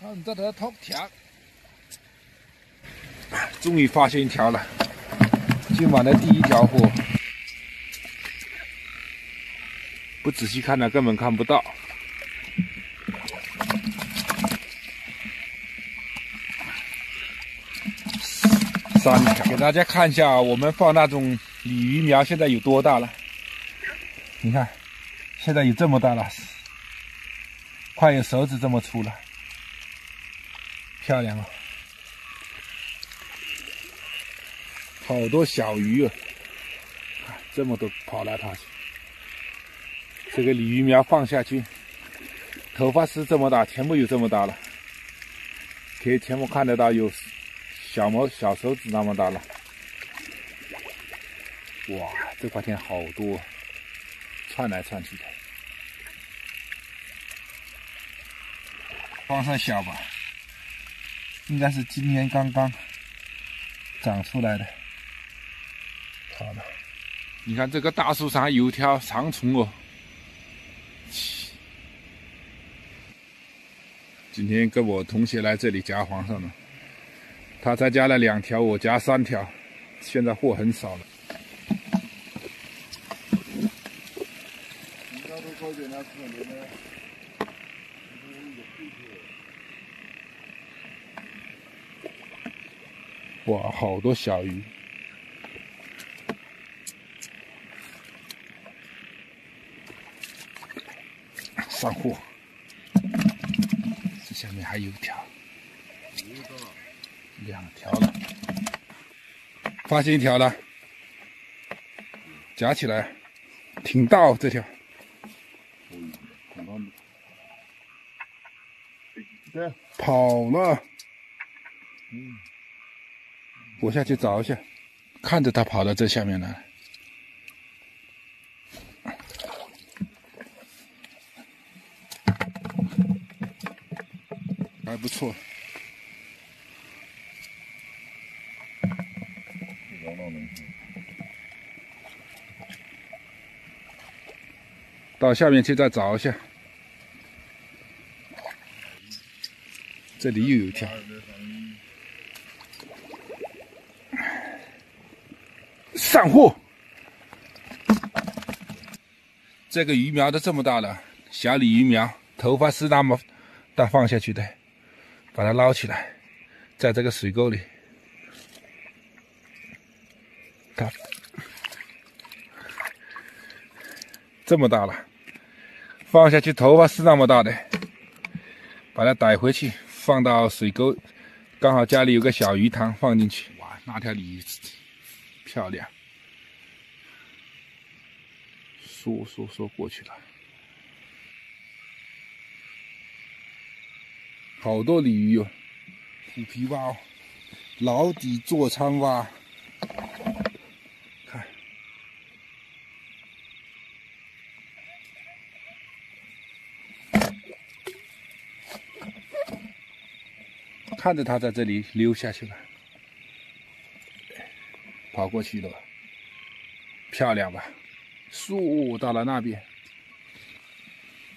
看这条头条，终于发现一条了，今晚的第一条货。不仔细看呢，根本看不到。三条，给大家看一下，我们放那种鲤鱼苗现在有多大了？你看，现在有这么大了，快有手指这么粗了，漂亮啊！好多小鱼啊，这么多跑来跑去。这个鲤鱼苗放下去，头发丝这么大，全部有这么大了，可以全部看得到有小毛小手指那么大了。哇，这块田好多，窜来窜去的。放上小吧，应该是今年刚刚长出来的。好了，你看这个大树上有条长虫哦。今天跟我同学来这里夹黄鳝了，他才夹了两条，我夹三条，现在货很少了。哇，好多小鱼，上货。这下面还有一条，两条了，发现一条了，夹起来，挺大哦，这条。跑了，嗯，我下去找一下，看着它跑到这下面来。还不错，到下面去再找一下，这里又有一条，上货，这个鱼苗都这么大了，小鲤鱼苗，头发是那么大放下去的。把它捞起来，在这个水沟里，它这么大了，放下去头发是那么大的，把它逮回去，放到水沟，刚好家里有个小鱼塘，放进去，哇，那条鲤鱼漂亮，说说说过去了。好多鲤鱼哟，虎皮蛙，牢底座舱蛙，看，看着它在这里溜下去了，跑过去了，漂亮吧？嗖到了那边，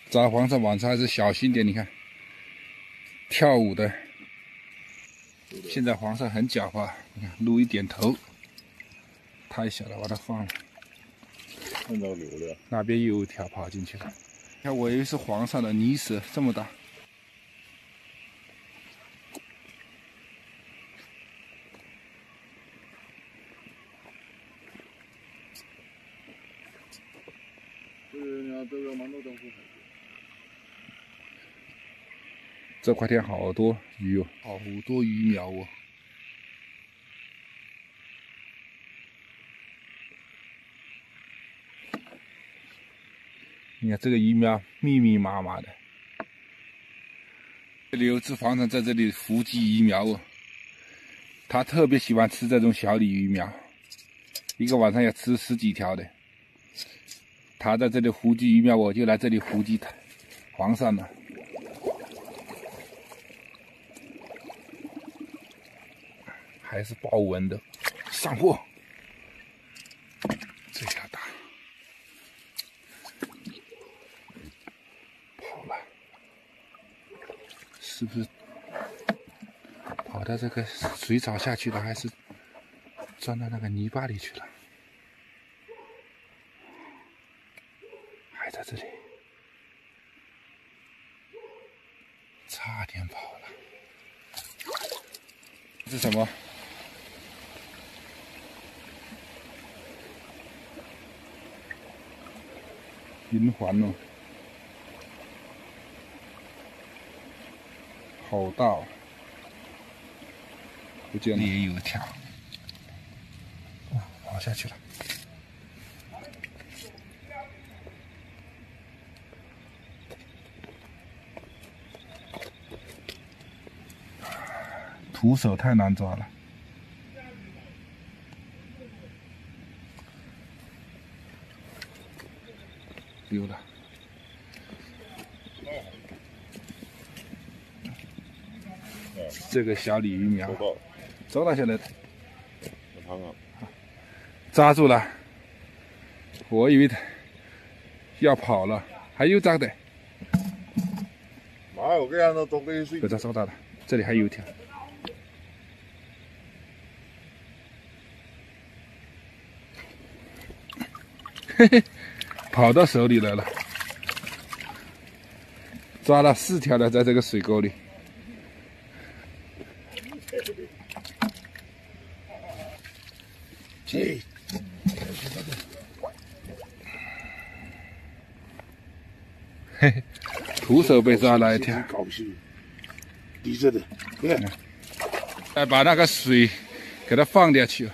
找黄鳝晚上还是小心点，你看。跳舞的，现在黄鳝很狡猾，你看，撸一点头，太小了，把它放了。看到流了，那边又有一条跑进去了。看，我以为是黄鳝的泥蛇，这么大。这块田好多鱼哦，好多鱼苗哦。你看这个鱼苗密密麻麻的，这里有只黄鳝在这里伏击鱼苗哦。它特别喜欢吃这种小鲤鱼苗，一个晚上要吃十几条的。他在这里伏击鱼苗，我就来这里伏击他黄鳝呢。还是豹纹的，上货，这条大，跑了，是不是跑到这个水草下去了，还是钻到那个泥巴里去了？还在这里，差点跑了。这是什么？银环哦，好大哦！不见了，也有一条，滑下去了。徒手太难抓了，丢了。这个小鲤鱼苗，抓到现在，扎住了。我以为它要跑了，还有扎的。妈我，这样子多给水。被它收到了，这里还有一条。嘿嘿，跑到手里来了，抓了四条了，在这个水沟里。嘿，嘿，徒手被抓了一条，高兴，低着的，看，哎，把那个水给它放掉去。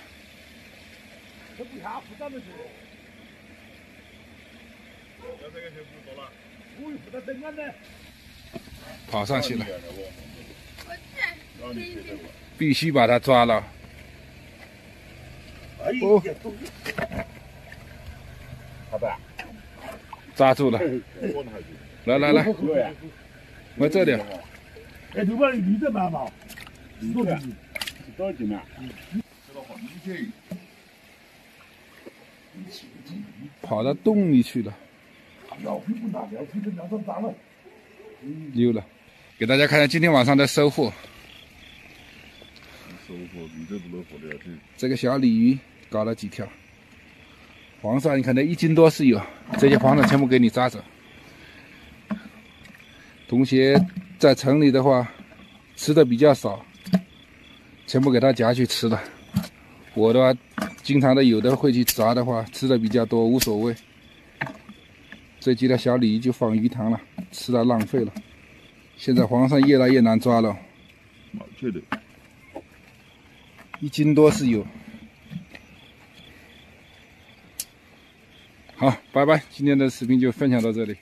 跑上去了，必须把它抓了。哦，好的，抓住了，来来来，我这里。哎，这边鱼在哪嘛？多少？多少斤啊？跑到洞里去了。溜了，给大家看一下今天晚上的收获。收获比这不能活的这。这个小鲤鱼搞了几条，黄鳝你看那一斤多是有，这些黄鳝全部给你抓走。同学在城里的话，吃的比较少，全部给他夹去吃了。我的话，经常的有的会去抓的话，吃的比较多，无所谓。这几条小鲤鱼就放鱼塘了，吃了浪费了。现在黄鳝越来越难抓了，确的，一斤多是有。好，拜拜，今天的视频就分享到这里。